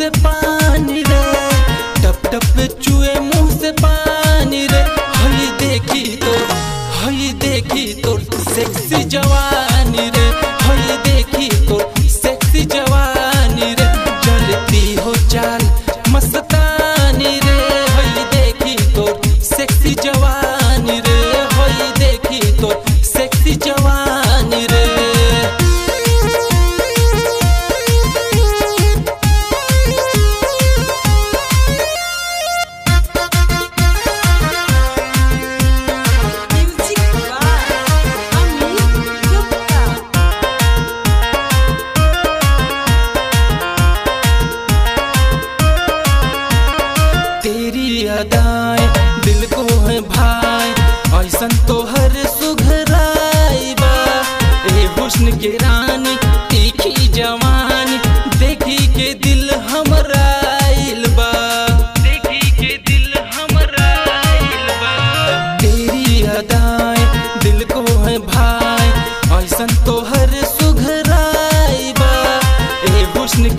से पानी रे। टप टप चुए मुँह से पानी रे। हई देखी तो हई देखी तो सेक्सी जवानी रे। हई देखी तो सेक्सी जवानी रे। जलती हो चाल मस्तानी रे। हई देखी तो सेक्सी जवानी रे। हई देखी तो सेक्सी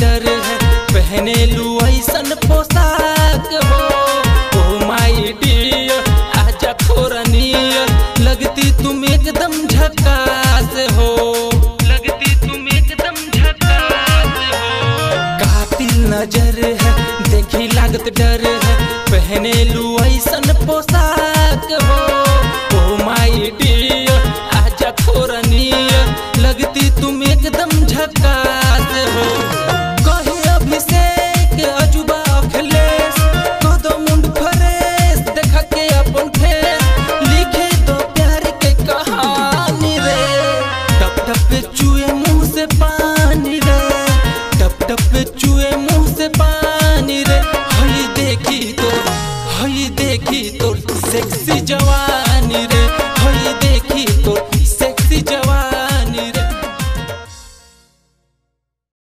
डर है पहने लू ऐसन पोशाक हो। ओ माई डियर आजा फोरनियर लगती तुम एकदम झकास हो। लगती तुम एकदम झकास हो। कातिल नज़र है देखी लागत डर है पहने लू ऐसन पोशाक हो। ओ माई डियर आजा फोरनियर लगती तुम एकदम झकास